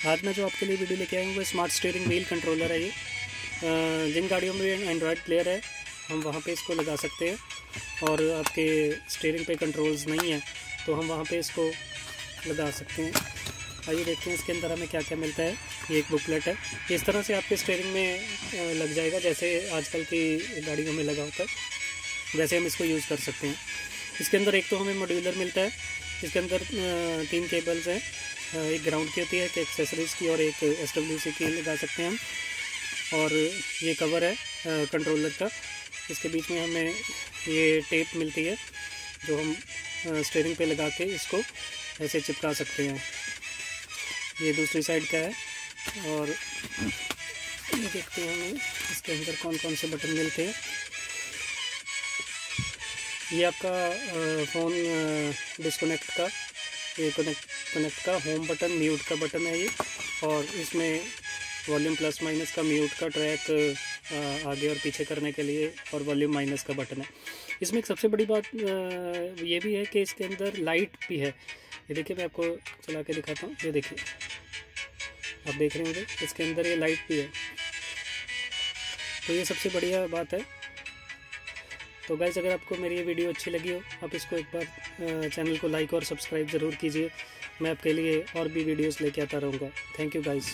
आज मैं जो आपके लिए वीडियो लेके आया हूँ, वो स्मार्ट स्टीयरिंग व्हील कंट्रोलर है ये। जिन गाड़ियों में एंड्रॉयड प्लेयर है, हम वहाँ पे इसको लगा सकते हैं। और आपके स्टीयरिंग पे कंट्रोल्स नहीं है तो हम वहाँ पे इसको लगा सकते हैं। आइए देखते हैं इसके अंदर हमें क्या क्या मिलता है। ये एक बुकलेट है। इस तरह से आपके स्टेयरिंग में लग जाएगा, जैसे आजकल की गाड़ियों में लगा होता है। वैसे हम इसको यूज़ कर सकते हैं। इसके अंदर एक तो हमें मॉड्यूलर मिलता है। इसके अंदर तीन केबल्स हैं। एक ग्राउंड की होती है, एक एक्सेसरीज़ की और एक एस की लगा सकते हैं हम। और ये कवर है कंट्रोलर का। इसके बीच में हमें ये टेप मिलती है, जो हम स्टेयरिंग पे लगा के इसको ऐसे चिपका सकते हैं। ये दूसरी साइड का है, और ये देखते हैं हमें, इसके अंदर कौन कौन से बटन मिलते हैं। ये आपका फ़ोन डिस्कनेक्ट का ये कनेक्ट कनेक्ट का होम बटन म्यूट का बटन है ये। और इसमें वॉल्यूम प्लस माइनस का म्यूट का ट्रैक आगे और पीछे करने के लिए और वॉल्यूम माइनस का बटन है। इसमें एक सबसे बड़ी बात ये भी है कि इसके अंदर लाइट भी है। ये देखिए मैं आपको चला के दिखाता हूँ। ये देखिए, आप देख रहे होंगे, इसके अंदर ये लाइट भी है। तो ये सबसे बढ़िया बात है तो गाइज़ अगर आपको मेरी ये वीडियो अच्छी लगी हो, आप इसको एक बार चैनल को लाइक और सब्सक्राइब ज़रूर कीजिए। मैं आपके लिए और भी वीडियोस लेके आता रहूँगा। Thank you guys